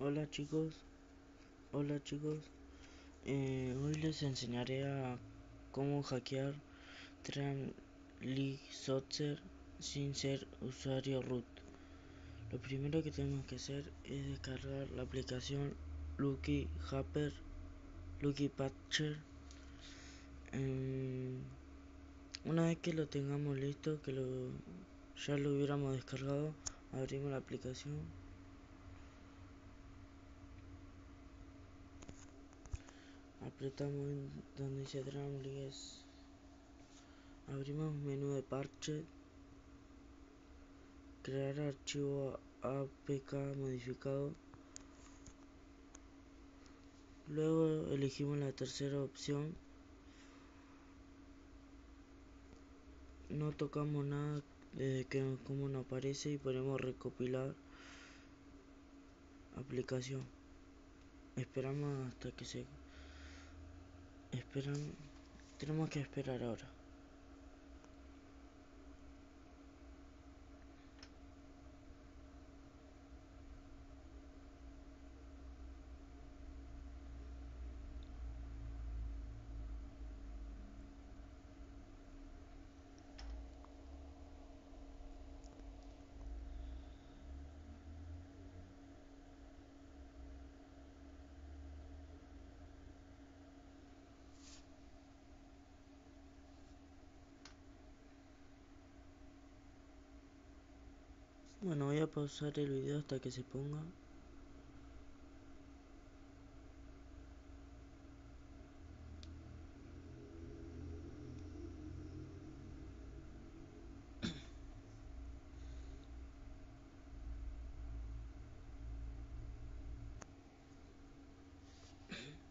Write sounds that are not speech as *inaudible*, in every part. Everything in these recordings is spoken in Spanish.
Hola chicos, hola chicos, eh, hoy les enseñaré a cómo hackear Tram League Soccer sin ser usuario root. Lo primero que tenemos que hacer es descargar la aplicación Lucky Happer, Lucky Patcher. Eh, una vez que lo tengamos listo, que lo, ya lo hubiéramos descargado, abrimos la aplicación apretamos donde dice Drumlees abrimos menú de parche crear archivo apk modificado. Luego elegimos la tercera opción. No tocamos nada desde que como no aparece y ponemos recopilar aplicación. Esperamos hasta que se esperan tenemos que esperar ahora Bueno, voy a pausar el video hasta que se ponga.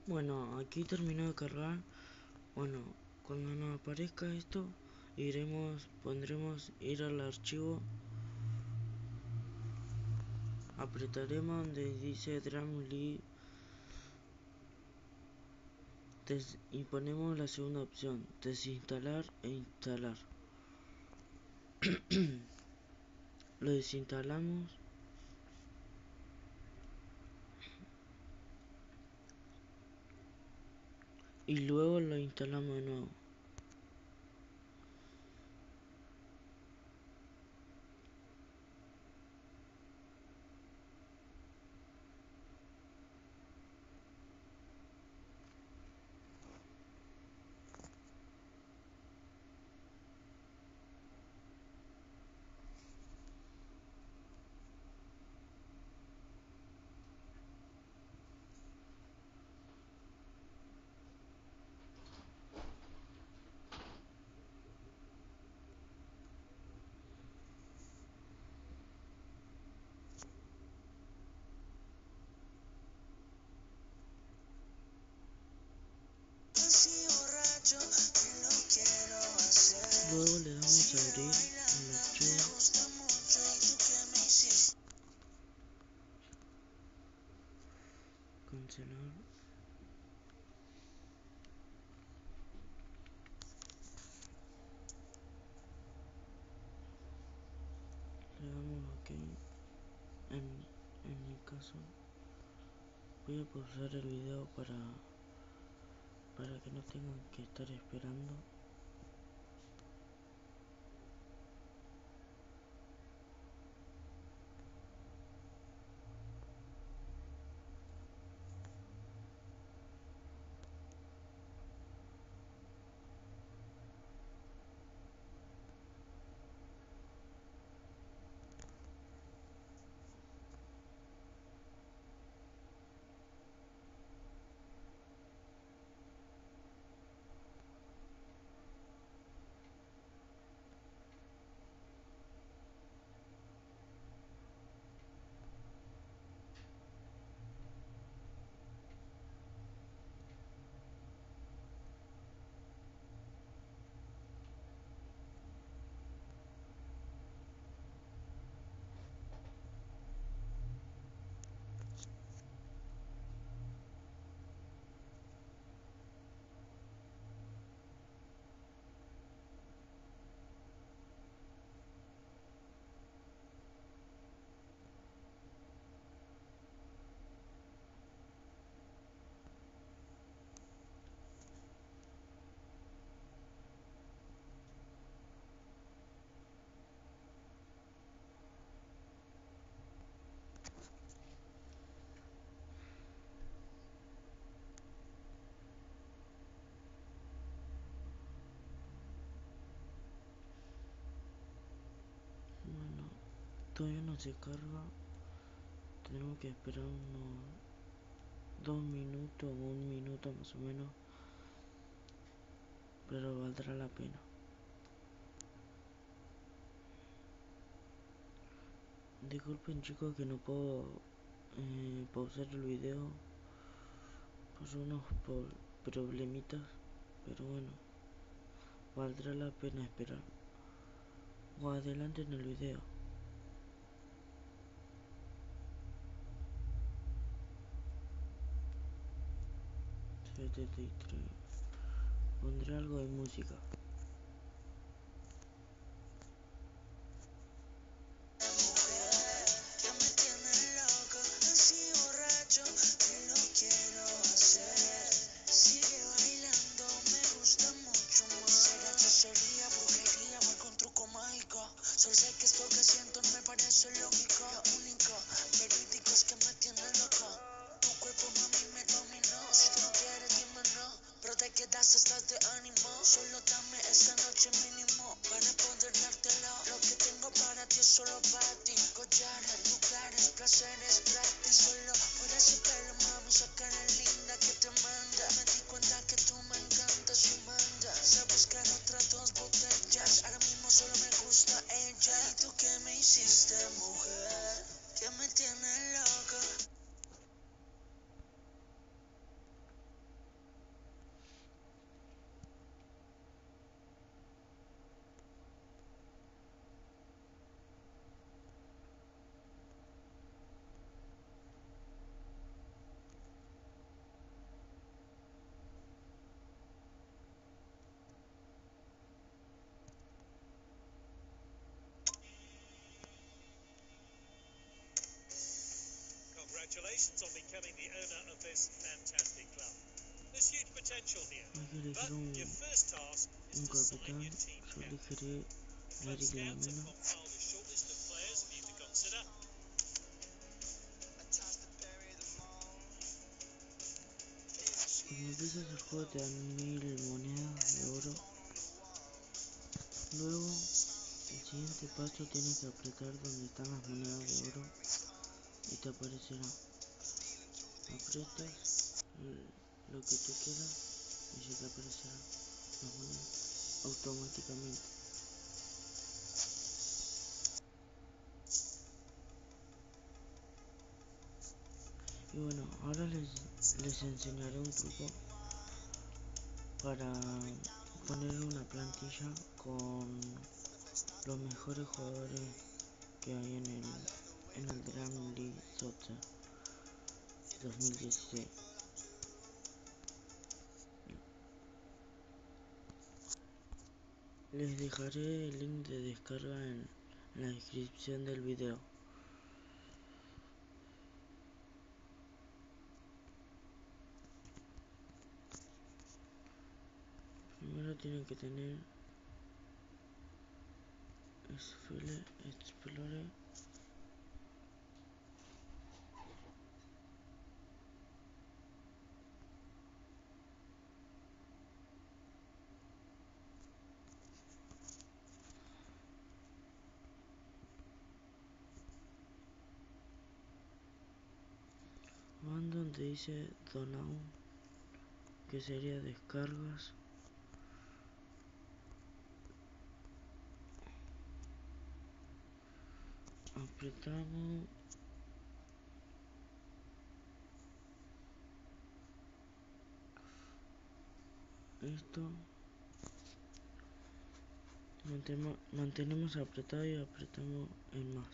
Bueno, aquí terminó de cargar. Bueno, cuando nos aparezca esto, iremos, pondremos ir al archivo apretaremos donde dice Drumly y ponemos la segunda opción desinstalar e instalar. *clears throat* Lo desinstalamos. Y luego lo instalamos de nuevo Luego le damos a abrir el archivo. Cancelar. Le damos ok. En, en mi caso voy a pausar el video para para que no tengan que estar esperando todavía no se carga. Tenemos que esperar unos dos minutos o un minuto más o menos. Pero valdrá la pena. Disculpen chicos que no puedo eh, pausar el video. Por unos problemitas pero bueno valdrá la pena esperar. O adelante en el video 73 pondré algo de música Congratulations on becoming the owner of this fantastic club. There's huge potential here, but your first task is to sign your team captain. Club scouts have compiled a short list of players for you to consider. Cuando empiezas el juego te dan mil monedas de oro. Luego, el siguiente paso tienes que apretar donde están las monedas de oro y te aparecerá. Apretas lo que tú quieras y se te aparecerá automáticamente. Y bueno, ahora les, les enseñaré un truco para poner una plantilla con los mejores jugadores que hay en el 2016. Les dejaré el link de descarga en la descripción del video. Primero tienen que tener Explorer van donde dice download que sería descargas. Apretamos esto. Mantenemos, apretado y apretamos en más.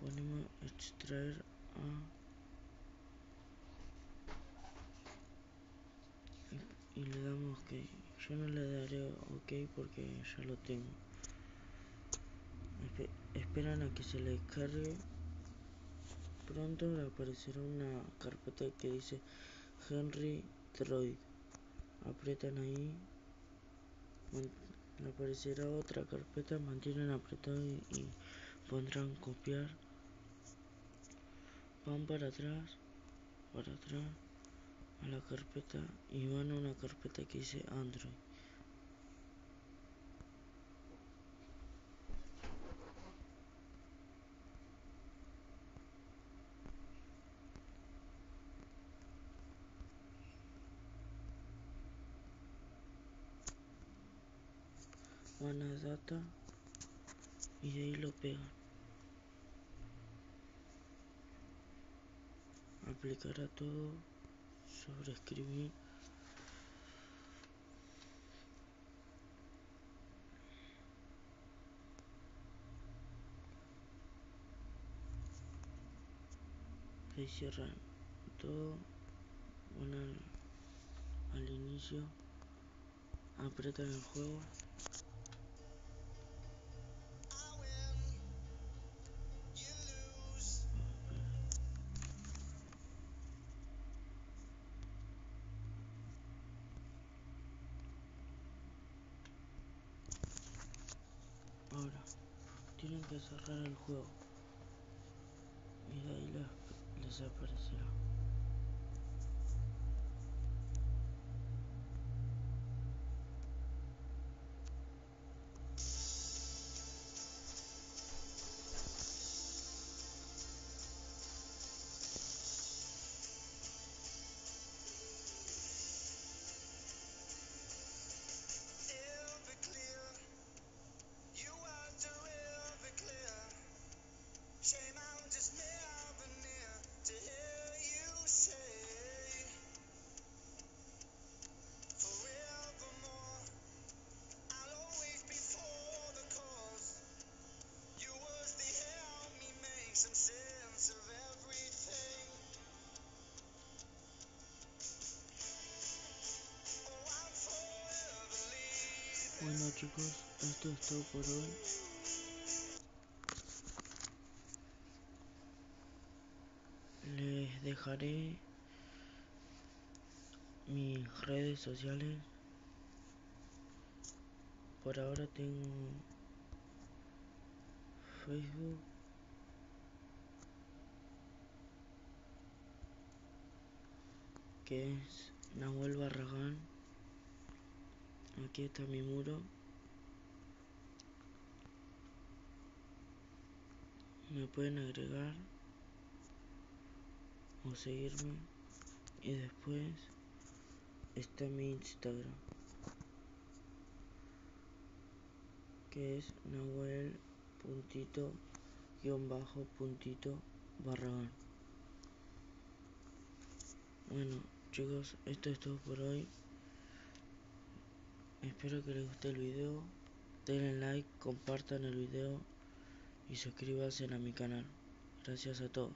Ponemos extraer a y le damos ok yo no le daré ok porque ya lo tengo. Esperan a que se le cargue. Pronto le aparecerá una carpeta que dice Henry Droid apretan ahí. Aparecerá otra carpeta mantienen apretado y pondrán copiar. Van para atrás para atrás a la carpeta y van a una carpeta que dice Android. Van a data y de ahí lo pegan. Aplicará todo sobreescribir. Ahí cierran todo. Van al, inicio. Apretan el juego tienen que cerrar el juego. Y de ahí les, les aparecerá Bueno chicos, esto es todo por hoy. Les dejaré mis redes sociales. Por ahora tengo Facebook. Que es Nahuel Barragán. Aquí está mi muro. Me pueden agregar o seguirme. Y después está mi Instagram. Que es Nahuel puntito guion bajo puntito Barragán. Bueno chicos, esto es todo por hoy. Espero que les guste el video. Denle like, compartan el video y suscríbanse a mi canal. Gracias a todos.